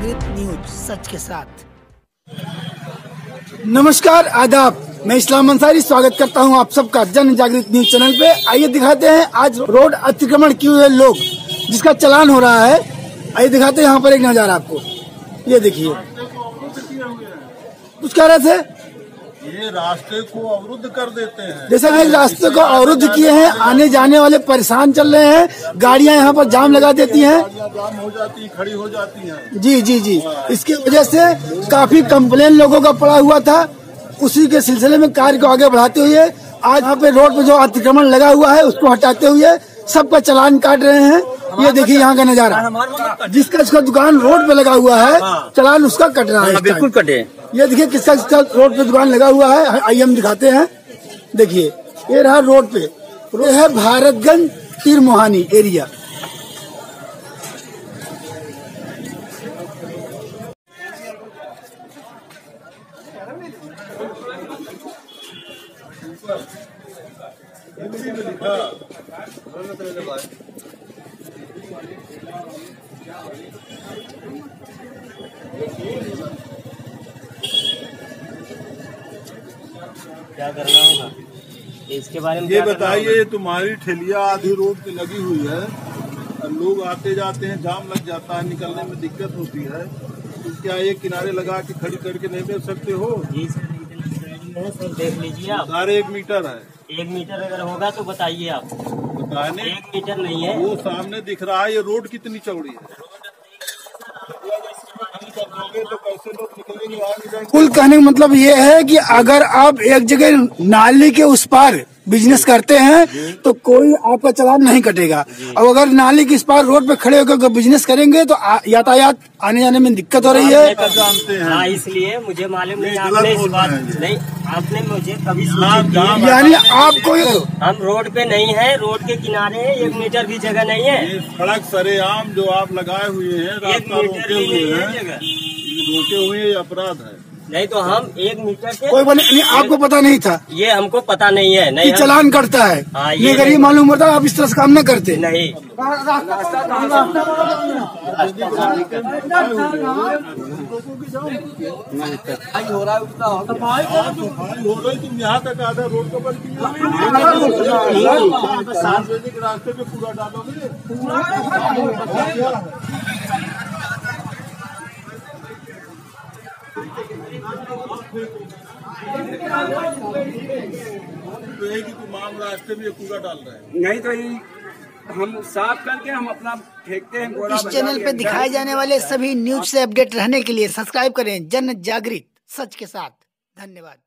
जागृत न्यूज़ सच के साथ। नमस्कार, आदाब। मैं इस्लाम अंसारी स्वागत करता हूँ आप सबका जन जागृत न्यूज़ चैनल पे। आइए दिखाते हैं, आज रोड अतिक्रमण किए हुए लोग, जिसका चलान हो रहा है। आइए दिखाते हैं, यहाँ पर एक नज़ारा आपको। ये देखिए। कुछ कह रहे थे? ये रास्ते को अवरुद्ध कर देते हैं। जैसे कि रास्ते को अवरुद्ध किए हैं आने जाने वाले परेशान चल रहे हैं गाड़ियाँ यहाँ पर जाम लगा देती हैं। जाम हो जाती खड़ी हो जाती हैं। जी जी जी। इसकी वजह से काफ़ी कंप्लेन लोगों का पड़ा हुआ था। उसी के सिलसिले में कार्य को आगे बढ़ाते हुए आज यहाँ पे रोड पे जो अतिक्रमण लगा हुआ है उसको हटाते हुए सबका चलान काट रहे हैं। ये देखिए यहाँ का नज़ारा। जिसका इसका दुकान रोड पे लगा हुआ है चलान उसका कट रहा है बिल्कुल कटे। ये देखिए किसका किसका रोड पे दुकान लगा हुआ है, आइए हम दिखाते हैं। देखिए, ये रहा रोड पे। ये है भारतगंज तीर मोहानी एरिया। क्या करना होगा इसके बारे में ये बताइए तुम्हारी ठेलिया आधी रोड पे लगी हुई है। और लोग आते जाते हैं जाम लग जाता है निकलने में दिक्कत होती है। तो क्या ये किनारे लगा के खड़ी करके नहीं बेच सकते हो? जी सर है सर देख लीजिए आप। सारे एक मीटर है। एक मीटर अगर होगा तो बताइए आप। बताने? एक मीटर नहीं है। वो सामने दिख रहा है ये रोड कितनी चौड़ी है? कुल कहने का मतलब ये है कि अगर आप एक जगह नाली के उस पार बिज़नेस करते हैं तो कोई आपका चलान नहीं कटेगा। अब अगर नाली के इस पार रोड पे खड़े होकर बिज़नेस करेंगे तो यातायात आने जाने में दिक्कत हो रही है। हैं। हाँ इसलिए मुझे मालूम नहीं आपने इस बात। नहीं आपने मुझे कभी यानी आपको हम रोड पे नहीं है रोड के किनारे है एक मीटर भी जगह नहीं है। सड़क सरेआम जो आप लगाए हुए हैं रास्ता रोके हुए हैं रोके हुए अपराध है। नहीं तो हम एक मीटर से कोई बने नहीं, आपको पता नहीं था। ये हमको पता नहीं है नहीं हम- चलान करता है। हाँ, ये अगर ये मालूम होता आप इस तरह से काम न करते। नहीं। सफ़ाई हो रही तुम यहाँ तक आधा रोड को बंद किया सार्वजनिक रास्ते पे पूरा डालोगे तो यही कि तुम रास्ते में कूड़ा डाल रहे हैं नहीं तो हम साफ़ करके हम अपना फेंकते हैं इस चैनल पे दिखाए जाने वाले सभी न्यूज़ से अपडेट रहने के लिए सब्सक्राइब करें। जन जागृत सच के साथ। धन्यवाद।